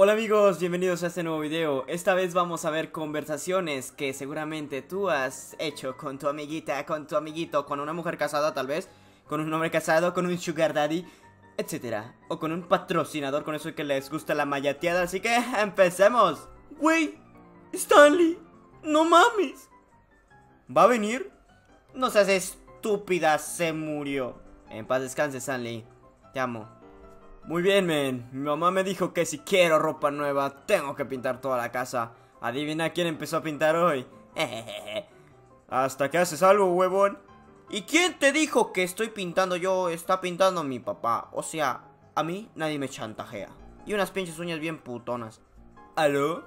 Hola amigos, bienvenidos a este nuevo video. Esta vez vamos a ver conversaciones que seguramente tú has hecho con tu amiguita, con tu amiguito, con una mujer casada tal vez, con un hombre casado, con un sugar daddy, etcétera. O con un patrocinador, con eso que les gusta la mayateada. Así que empecemos. Güey, Stanley, no mames. ¿Va a venir? No seas estúpida, se murió. En paz descanse, Stanley. Te amo. Muy bien, men. Mi mamá me dijo que si quiero ropa nueva, tengo que pintar toda la casa. Adivina quién empezó a pintar hoy. Hasta que haces algo, huevón. ¿Y quién te dijo que estoy pintando yo? Está pintando mi papá. O sea, a mí nadie me chantajea. Y unas pinches uñas bien putonas. ¿Aló?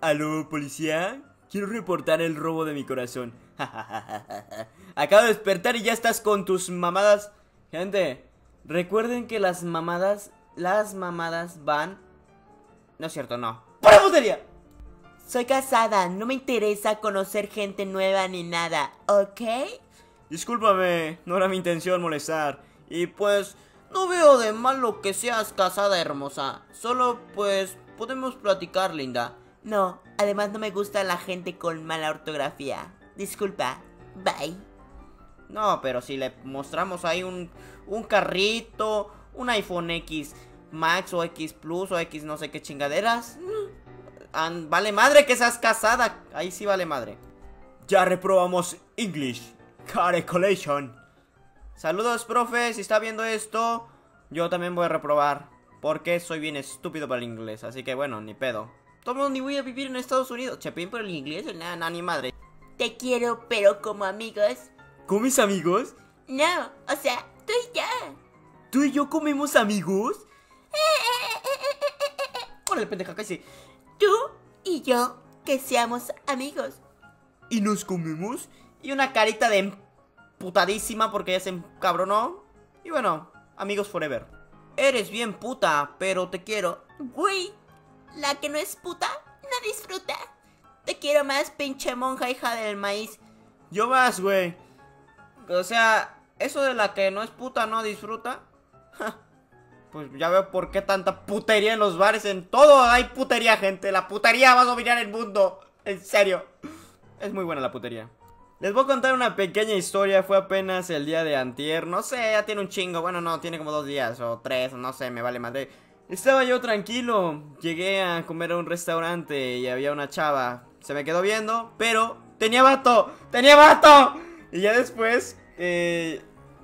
¿Aló, policía? Quiero reportar el robo de mi corazón. Acabo de despertar y ya estás con tus mamadas. Gente, recuerden que las mamadas, las mamadas van... No es cierto, no. ¡Para putería! Soy casada, no me interesa conocer gente nueva ni nada, ¿ok? Discúlpame, no era mi intención molestar. Y pues, no veo de malo que seas casada hermosa. Solo pues, podemos platicar, linda. No, además no me gusta la gente con mala ortografía. Disculpa, bye. No, pero si le mostramos ahí un, un carrito, un iPhone X Max o X Plus o X no sé qué chingaderas. an- vale madre que seas casada. Ahí sí vale madre. Ya reprobamos English. Care Collection. Saludos, profe. Si está viendo esto, yo también voy a reprobar. Porque soy bien estúpido para el inglés. Así que bueno, ni pedo. Tomo ni voy a vivir en Estados Unidos. Chapín por el inglés, nada, nada, ni madre. Te quiero, pero como amigos. ¿Con mis amigos? No, o sea, tú y yo. ¿Tú y yo comemos amigos? Órale, pendeja, casi. Tú y yo, que seamos amigos. ¿Y nos comemos? Y una carita de putadísima porque ya se encabronó. Y bueno, amigos forever. Eres bien puta, pero te quiero. Güey, la que no es puta, no disfruta. Te quiero más, pinche monja hija del maíz. Yo más, güey. O sea, eso de la que no es puta no disfruta. Pues ya veo por qué tanta putería en los bares. En todo hay putería, gente. La putería va a dominar el mundo. En serio. Es muy buena la putería. Les voy a contar una pequeña historia. Fue apenas el día de antier. No sé, ya tiene un chingo. Bueno, no, tiene como dos días o tres. No sé, me vale madre. Estaba yo tranquilo. Llegué a comer a un restaurante y había una chava. Se me quedó viendo, pero tenía vato. ¡Tenía vato! Y ya después eh,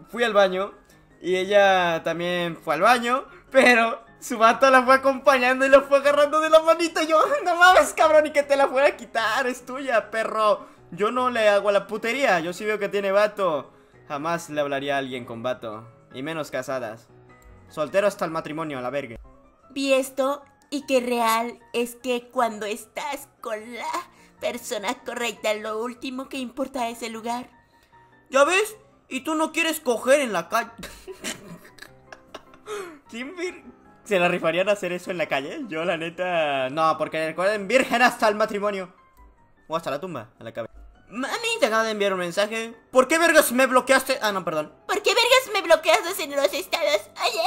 fui al baño. Y ella también fue al baño. Pero su vato la fue acompañando y la fue agarrando de la manita. Y yo, no mames, cabrón, y que te la fuera a quitar. Es tuya, perro. Yo no le hago la putería. Yo sí veo que tiene vato. Jamás le hablaría a alguien con vato. Y menos casadas. Soltero hasta el matrimonio, a la verga. Vi esto y que real es que cuando estás con la persona correcta, lo último que importa es el lugar. ¿Ya ves? Y tú no quieres coger en la calle. ¿Quién vir- se la rifarían a hacer eso en la calle? Yo, la neta. No, porque recuerden, virgen hasta el matrimonio. O hasta la tumba, a la cabeza. Mami, te acabo de enviar un mensaje. ¿Por qué vergas me bloqueaste? Ah, no, perdón. ¿Por qué vergas me bloqueas en los estados? Oye.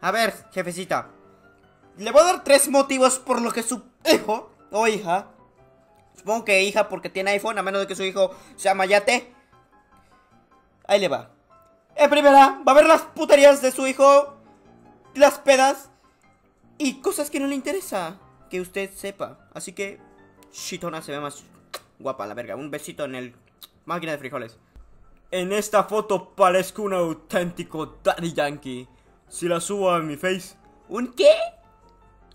A ver, jefecita. Le voy a dar tres motivos por lo que su hijo o hija. Supongo que hija porque tiene iPhone, a menos de que su hijo sea Mayate. Ahí le va. En primera, va a ver las puterías de su hijo, las pedas y cosas que no le interesa que usted sepa. Así que, Shitona se ve más guapa, la verga. Un besito en el máquina de frijoles. En esta foto parezco un auténtico Daddy Yankee. Si la subo a mi face. ¿Un qué?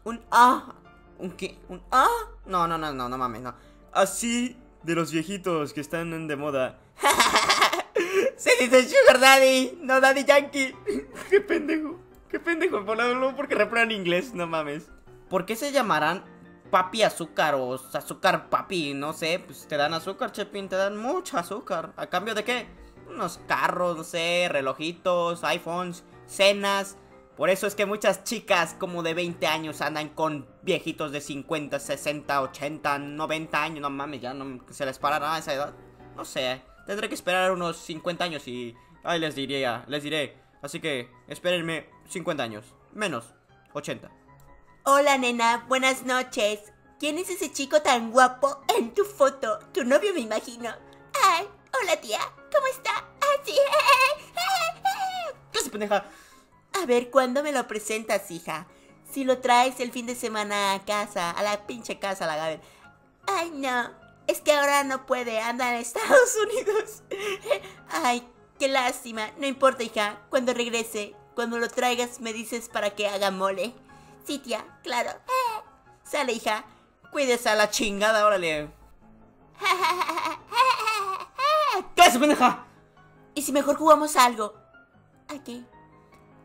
¿Un ah? ¿Un qué? ¿Un ah? No, no, no, no, no mames, no. Así de los viejitos que están de moda. Se dice Sugar Daddy, no Daddy Yankee. qué pendejo. Qué pendejo. Por porque reprueban inglés, no mames. ¿Por qué se llamarán papi azúcar o azúcar papi? No sé, pues te dan azúcar, Chepin, te dan mucho azúcar. ¿A cambio de qué? Unos carros, no sé, relojitos, iPhones, cenas. Por eso es que muchas chicas como de 20 años andan con viejitos de 50, 60, 80, 90 años. No mames, ya no se les parará a esa edad. No sé, tendré que esperar unos 50 años y ahí les diría, les diré. Así que espérenme 50 años, menos 80. Hola, nena, buenas noches. ¿Quién es ese chico tan guapo en tu foto? Tu novio, me imagino. Ay, hola, tía. ¿Cómo está? Ah, sí. ¿Qué se pendeja? A ver, ¿cuándo me lo presentas, hija? Si lo traes el fin de semana a casa, a la pinche casa, la Gaber. Ay, no. Es que ahora no puede, anda en Estados Unidos. Ay, qué lástima. No importa, hija. Cuando regrese, cuando lo traigas, me dices para que haga mole. Sí, tía, claro. Sale, hija. Cuídese a la chingada, órale. ¿Qué se pendeja? ¿Y si mejor jugamos algo? ¿A qué?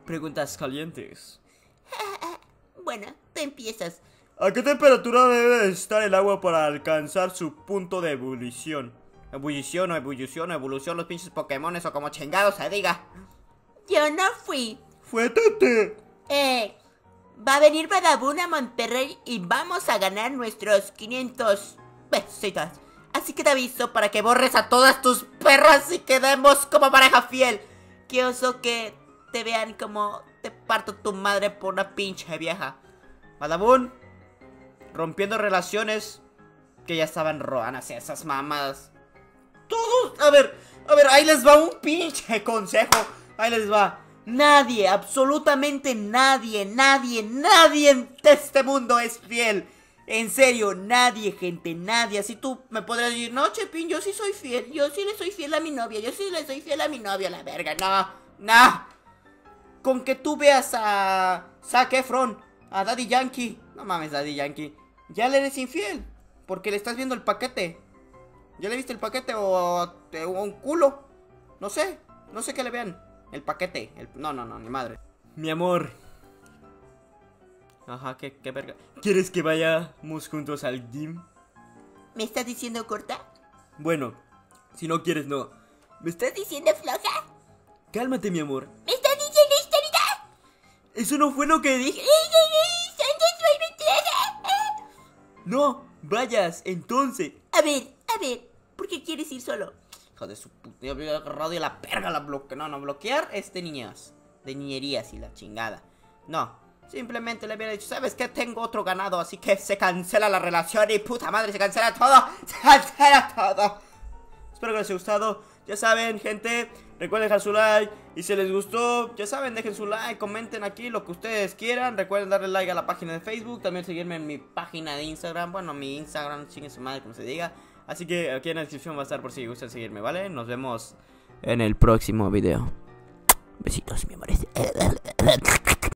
Preguntas calientes. Bueno, tú empiezas. ¿A qué temperatura debe estar el agua para alcanzar su punto de ebullición? Ebullición o ebullición o evolución, los pinches Pokémones o como chingados se diga. Yo no fui. Fue Tete. Eh, va a venir Badabun a Monterrey y vamos a ganar nuestros 500 besitos. Así que te aviso para que borres a todas tus perras y quedemos como pareja fiel. Qué oso que te vean como te parto tu madre por una pinche vieja. Badabun, rompiendo relaciones que ya estaban robanas esas mamadas. Todos, a ver, a ver, ahí les va un pinche consejo. Ahí les va. Nadie, absolutamente nadie, nadie, nadie en este mundo es fiel. En serio, nadie, gente, nadie. Así tú me podrías decir, no, Chepín, yo sí soy fiel. Yo sí le soy fiel a mi novia. Yo sí le soy fiel a mi novia, la verga. No, no. Con que tú veas a Zac Efron, a Daddy Yankee. No mames, Daddy Yankee. Ya le eres infiel. Porque le estás viendo el paquete. ¿Ya le viste el paquete o, o un culo? No sé. No sé qué le vean. El paquete. El... No, no, no, ni madre. Mi amor. Ajá, qué, qué verga. ¿Quieres que vayamos juntos al gym? ¿Me estás diciendo corta? Bueno, si no quieres, no. ¿Me estás diciendo floja? Cálmate, mi amor. ¿Me estás diciendo histórica? Eso no fue lo que dije. No, vayas, entonces. A ver, a ver, ¿por qué quieres ir solo? Hijo de su puta, yo había agarrado y a la perga la bloqueé. No, no, bloquear es de niñas. De niñerías y la chingada. No, simplemente le hubiera dicho, ¿sabes qué? Tengo otro ganado, así que se cancela la relación y puta madre, se cancela todo. Se cancela todo. Espero que les haya gustado. Ya saben, gente, recuerden dejar su like. Y si les gustó, ya saben, dejen su like, comenten aquí lo que ustedes quieran. Recuerden darle like a la página de Facebook. También seguirme en mi página de Instagram. Bueno, mi Instagram, chingue su madre, como se diga. Así que aquí en la descripción va a estar por si gustan seguirme, ¿vale? Nos vemos en el próximo video. Besitos, mi amores.